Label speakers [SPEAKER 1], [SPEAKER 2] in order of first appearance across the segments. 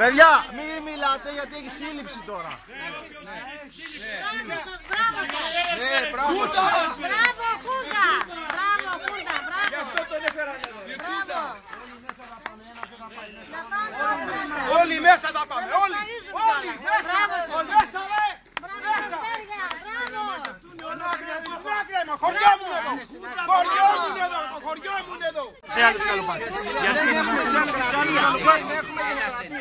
[SPEAKER 1] Παιδιά, μην μιλάτε γιατί έχει σύλληψη τώρα.
[SPEAKER 2] Μπράβο,
[SPEAKER 1] ναι, Μπράβο,
[SPEAKER 2] Κούντα. Μπράβο, Κούντα. Γι' αυτό τον έφεραν
[SPEAKER 1] Όλοι μέσα τα πάμε. Όλοι.
[SPEAKER 2] Όλοι. Μπράβο σας.
[SPEAKER 1] Μέσα, ρε.
[SPEAKER 2] Μπράβο, Αστέρια. Μπράβο.
[SPEAKER 1] Χωριά μου εδώ. Χωριά σε άλλους καλοπάτες. Γιατί σε άλλους καλοπάτες.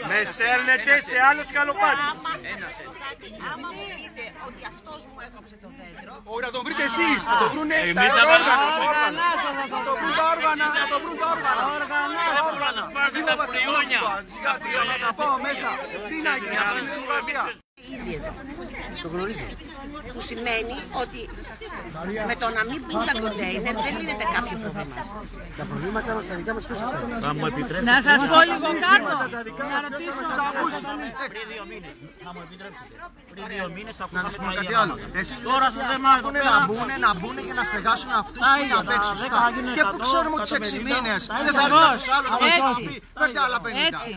[SPEAKER 1] Με στέλνετε σε άλλους καλοπάτες.
[SPEAKER 3] Άμα μου πείτε ότι αυτός μου έκοψε το δέντρο,
[SPEAKER 1] Ωραία, το βρείτε εσείς. Θα το βρούνε τα όργανα. τα όργανα. Θα το βρουν τα όργανα. Θα το βρουν τα όργανα. Τα όργανα. Σιγά τα πριόνια. Σιγά πριόνια. Να πάω μέσα. Τι να γίνει. Αυτή είναι η δημοκρατία.
[SPEAKER 3] που σημαίνει ότι με το να μην μπουν τα κοντέινερ δεν λύνεται κάποιο πρόβλημα.
[SPEAKER 4] Να σας πω λίγο κάτω. Να ρωτήσω.
[SPEAKER 5] Πριν δύο μήνες
[SPEAKER 1] Να
[SPEAKER 5] ακούσαμε
[SPEAKER 1] σας πω
[SPEAKER 5] τα
[SPEAKER 1] κάτι
[SPEAKER 5] ίδια
[SPEAKER 1] άλλο.
[SPEAKER 5] πράγματα.
[SPEAKER 1] Εσείς
[SPEAKER 5] Τώρα στο θέμα εδώ
[SPEAKER 1] πούνε
[SPEAKER 5] πέρα,
[SPEAKER 1] να μπουν, να μπουν και να στεγάσουν αυτούς που είναι
[SPEAKER 5] ίδια,
[SPEAKER 1] απ' έξω.
[SPEAKER 5] τα
[SPEAKER 1] σωστά.
[SPEAKER 5] δέκα γίνουν
[SPEAKER 1] Και που
[SPEAKER 5] εκατό,
[SPEAKER 1] ξέρουμε ότι σε
[SPEAKER 5] τα
[SPEAKER 1] 6
[SPEAKER 5] πενήντα,
[SPEAKER 1] μήνες
[SPEAKER 5] τα
[SPEAKER 1] δεν θα έρθει
[SPEAKER 4] Ακριβώς.
[SPEAKER 1] κάποιος άλλος να μας
[SPEAKER 4] Έτσι.
[SPEAKER 1] πει φέρτε άλλα 50.
[SPEAKER 4] Έτσι.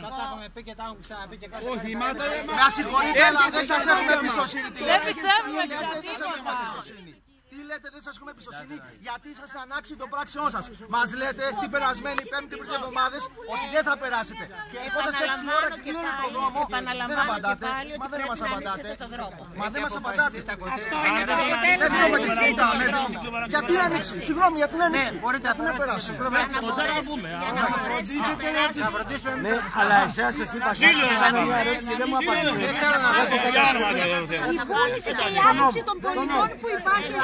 [SPEAKER 1] Όχι, με συγχωρείτε, αλλά δεν σας έχουμε εμπιστοσύνη. Τι
[SPEAKER 4] Δεν
[SPEAKER 1] λέτε,
[SPEAKER 4] πιστεύουμε
[SPEAKER 1] τι λέτε, δεν σας
[SPEAKER 4] τίποτα.
[SPEAKER 1] έχουμε εμπιστοσύνη. Τι λέτε, δεν σας έχουμε εμπιστοσύνη, γιατί ήσασταν ανάξιοι των πράξεών σας. Μας λέτε την περασμένη πέμπτη πριν δύο εβδομάδες ότι δεν θα περάσετε. Και ερχόσαστε 6 ώρα και κλείνετε τον δρόμο, δεν
[SPEAKER 3] Επαναλαμβάνω και
[SPEAKER 1] απαντάτε.
[SPEAKER 3] πάλι ότι
[SPEAKER 1] Μα δεν
[SPEAKER 3] πρέπει
[SPEAKER 1] μας
[SPEAKER 3] να
[SPEAKER 1] απαντάτε.
[SPEAKER 3] ανοίξετε το δρόμο.
[SPEAKER 1] Μα δεν μας απαντάτε.
[SPEAKER 3] Αυτό είναι το αποτέλεσμα
[SPEAKER 1] Δεν
[SPEAKER 3] της
[SPEAKER 1] έχουμε
[SPEAKER 3] συζήτησης.
[SPEAKER 1] συζήτηση. Γιατί να ανοίξει, συγγνώμη, γιατί να ανοίξει. Μπορείτε να περάσει.
[SPEAKER 3] Για να μπορέσει, για να μπορέσει να περάσει.
[SPEAKER 1] Αλλά εσάς εσύ
[SPEAKER 2] Η βούληση και η άποψη των πολιτών που υπάρχει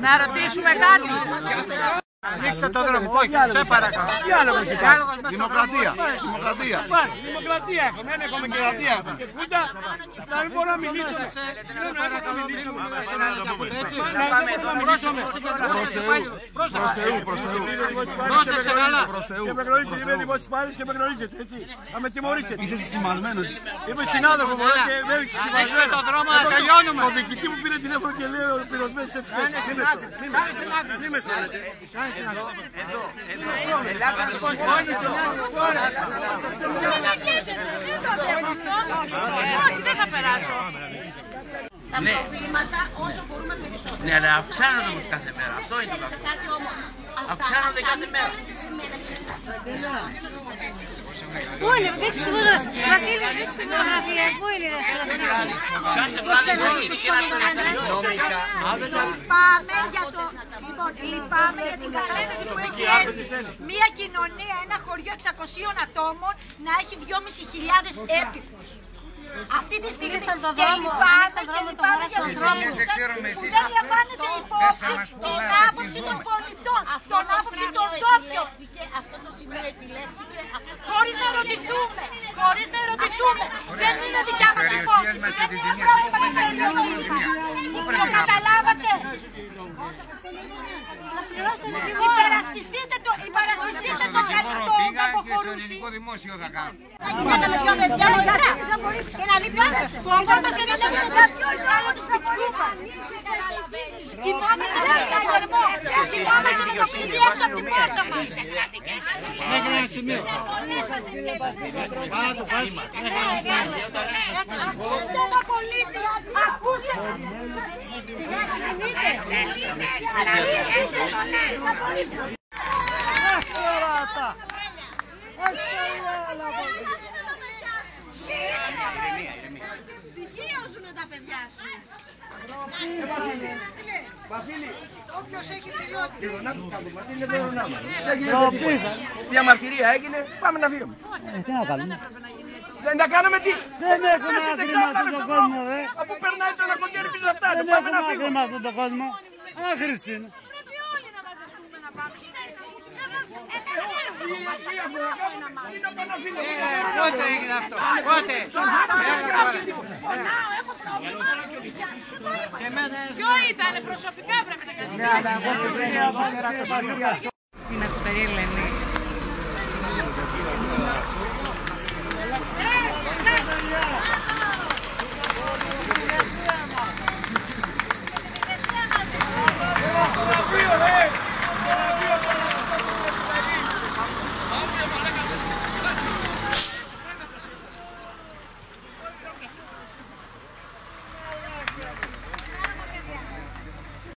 [SPEAKER 4] Naravno, teško je dati.
[SPEAKER 1] Ανοίξτε το δρόμο, όχι, σε παρακαλώ. Διάλογος Δημοκρατία. Δημοκρατία.
[SPEAKER 6] Δημοκρατία έχουμε, δεν έχουμε δημοκρατία έχουμε. Και κούντα, να μην μπορώ να μιλήσω. Συγγνώμη, να μην μπορώ να μιλήσω. Να μην μπορώ να μιλήσω.
[SPEAKER 1] Προς Θεού. Προς Θεού, προς Θεού.
[SPEAKER 6] Πρόσεξε καλά.
[SPEAKER 1] Προς Θεού.
[SPEAKER 6] Και με γνωρίζετε, είμαι δημόσιος υπάλληλος και με γνωρίζετε, έτσι. Θα με τιμωρήσετε.
[SPEAKER 1] Είσαι σημασμένος.
[SPEAKER 6] Είμαι συνάδελφος μου και με έχει σημασία.
[SPEAKER 4] το δρόμο να τελειώνουμε.
[SPEAKER 6] Το διοικητή μου πήρε τηλέφωνο και λέει ο πυροσβέστης έτσι και έτσι. Μη με στέλνετε.
[SPEAKER 4] Όχι, δεν θα περάσω.
[SPEAKER 3] Τα προβλήματα όσο μπορούμε περισσότερο.
[SPEAKER 5] Ναι, αλλά αυξάνονται όμως κάθε μέρα. Αυτό είναι το κακό.
[SPEAKER 3] Κάτι όμως.
[SPEAKER 5] Αυξάνονται κάθε μέρα.
[SPEAKER 2] Πού είναι, δείξτε το εδώ. Βασίλη, δείξτε την φωτογραφία. Πού είναι η φωτογραφία;
[SPEAKER 5] Κάθε βράδυ γίνει και ένα
[SPEAKER 2] Λυπάμαι για το. Λοιπόν, λυπάμαι για την κατάσταση που έχει έρθει μια κοινωνία, ένα χωριό 600 ατόμων να έχει 2.500 έπικους. Αυτή τη στιγμή και λυπάμαι και λυπάμαι για τους δρόμους σας. που δεν λαμβάνετε υπόψη την άποψη των πολιτών, τον άποψη των τόπιων.
[SPEAKER 3] Αυτό το σημείο επιλέχθηκε. Αυτό το
[SPEAKER 2] Χωρίς να ρωτηθούμε, χωρίς να ρωτηθούμε. Δεν είναι δικιά μας υπόθεση, δεν είναι αυτό που μας Το καταλάβατε. Υπερασπιστείτε το, υπερασπιστείτε το, το κακοχωρούσι.
[SPEAKER 1] δημόσιο θα κάνω.
[SPEAKER 2] Να γίναμε δυο παιδιά μικρά και να λυπάμαι. Φοβόμαστε να λέμε κάποιος άλλο τους προκολούμε. Κοιμόμαστε σε καθαρμό. Κοιμόμαστε με το κλειδί έξω από την πόρτα μας.
[SPEAKER 6] Μέχρι ένα σημείο.
[SPEAKER 2] Ακούστε το πολίτη. Ακούστε. Στοιχεία ζουν τα παιδιά σου. Όποιος έχει τελειώσει.
[SPEAKER 6] Διαμαρτυρία έγινε, πάμε να φύγουμε.
[SPEAKER 7] Τι να κάνουμε.
[SPEAKER 6] Δεν τα κάνουμε τι.
[SPEAKER 7] Δεν έχουμε
[SPEAKER 6] Πέσετε
[SPEAKER 7] άκρη με
[SPEAKER 6] ξάπλα
[SPEAKER 7] αυτόν
[SPEAKER 6] στον
[SPEAKER 7] τον
[SPEAKER 6] δρόμο.
[SPEAKER 7] κόσμο, ρε.
[SPEAKER 6] Αφού περνάει το ναρκωτήρι πίσω αυτά,
[SPEAKER 7] Δεν
[SPEAKER 6] πάμε να
[SPEAKER 7] έχουμε άκρη
[SPEAKER 6] φύγουμε.
[SPEAKER 7] με αυτόν τον κόσμο. Άχρηστη είναι.
[SPEAKER 2] Πρέπει όλοι να μαζευτούμε να πάμε.
[SPEAKER 1] Πότε έγινε αυτό, πότε.
[SPEAKER 4] Ποιο ήταν, προσωπικά πρέπει να κάνεις.
[SPEAKER 8] να τις περιέλεγε.